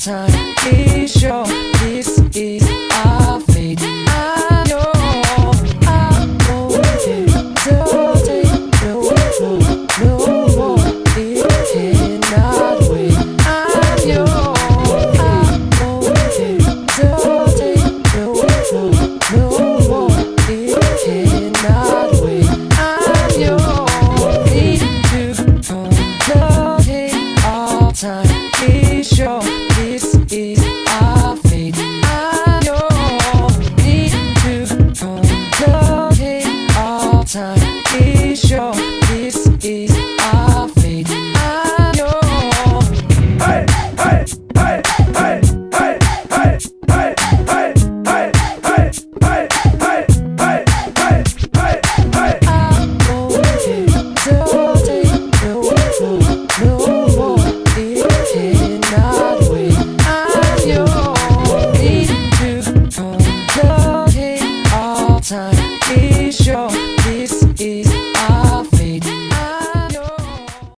time is sure this is our time is sure this is our fate I don't need to complicate our time is sure this is our fate I know Hey, hey, hey. time is short.